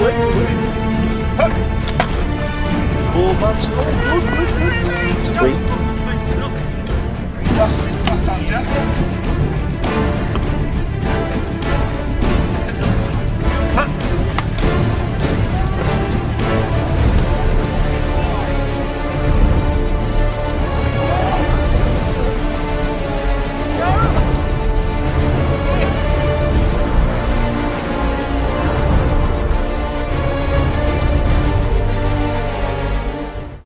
Wait, wait. Huh. Oh,